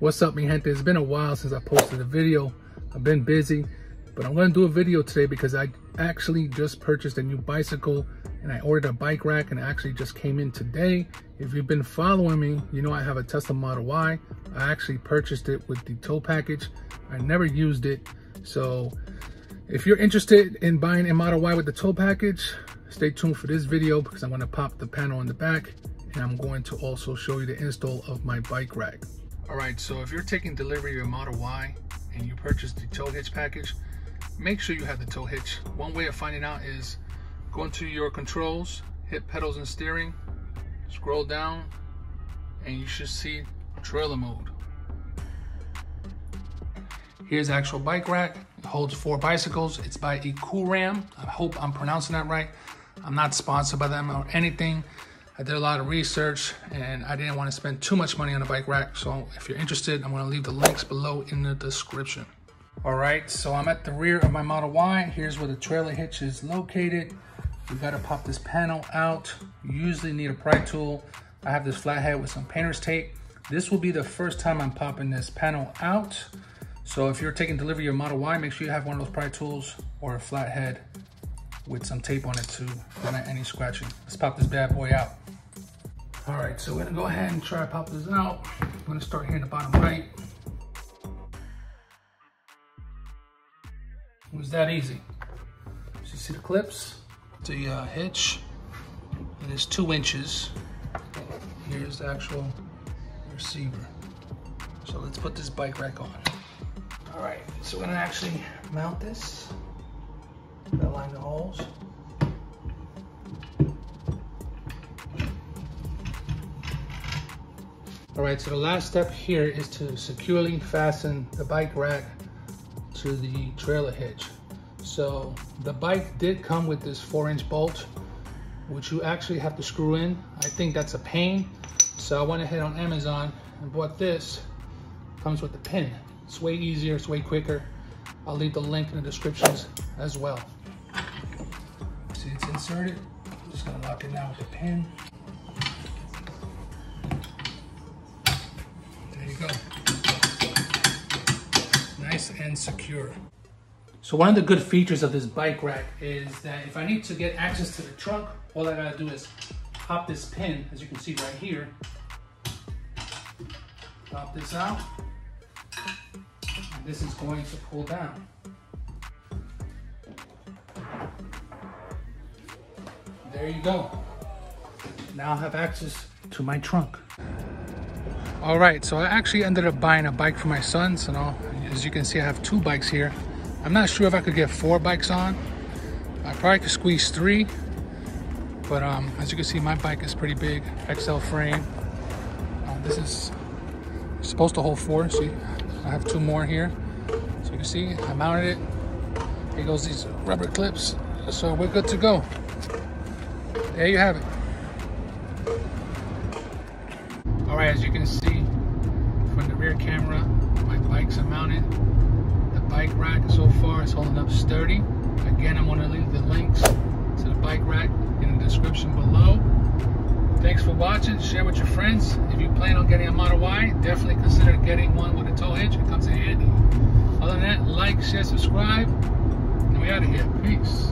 What's up, mi gente? It's been a while since I posted a video. I've been busy, but I'm gonna do a video today because I actually just purchased a new bicycle and I ordered a bike rack and it actually just came in today. If you've been following me, you know I have a Tesla Model Y. I actually purchased it with the tow package. I never used it. So if you're interested in buying a Model Y with the tow package, stay tuned for this video because I'm gonna pop the panel in the back and I'm going to also show you the install of my bike rack. All right, so if you're taking delivery of your Model Y and you purchase the tow hitch package, make sure you have the tow hitch. One way of finding out is go into your controls, hit pedals and steering, scroll down, and you should see trailer mode. Here's the actual bike rack. It holds four bicycles. It's by Ecoram. I hope I'm pronouncing that right. I'm not sponsored by them or anything. I did a lot of research and I didn't want to spend too much money on a bike rack. So if you're interested, I'm going to leave the links below in the description. All right, so I'm at the rear of my Model Y. Here's where the trailer hitch is located. We got to pop this panel out. You usually need a pry tool. I have this flathead with some painter's tape. This will be the first time I'm popping this panel out. So if you're taking delivery of your Model Y, make sure you have one of those pry tools or a flathead with some tape on it to prevent any scratching. Let's pop this bad boy out. All right, so we're gonna go ahead and try to pop this out. I'm gonna start here in the bottom right. It was that easy. So you see the clips? The uh, hitch, it is two inches. Here's the actual receiver. So let's put this bike rack on. All right, so we're gonna actually mount this. Align the holes. All right, so the last step here is to securely fasten the bike rack to the trailer hitch. So the bike did come with this four inch bolt, which you actually have to screw in. I think that's a pain. So I went ahead on Amazon and bought this. Comes with the pin. It's way easier, it's way quicker. I'll leave the link in the descriptions as well. See it's inserted. I'm just gonna lock it down with the pin. Go. Nice and secure. So one of the good features of this bike rack is that if I need to get access to the trunk, all I gotta do is pop this pin, as you can see right here, pop this out, and this is going to pull down. There you go. Now I have access to my trunk. All right, so I actually ended up buying a bike for my sons. You know, as you can see, I have two bikes here. I'm not sure if I could get four bikes on. I probably could squeeze three, but um, as you can see, my bike is pretty big, XL frame. Um, this is supposed to hold four. See, I have two more here. So you can see, I mounted it. Here goes these rubber clips. So we're good to go. There you have it. All right, as you can see from the rear camera, my bikes are mounted. The bike rack so far is holding up sturdy. Again, I'm gonna leave the links to the bike rack in the description below. Thanks for watching, share with your friends. If you plan on getting a Model Y, definitely consider getting one with a tow hitch, it comes in handy. Other than that, like, share, subscribe, and we out of here, peace.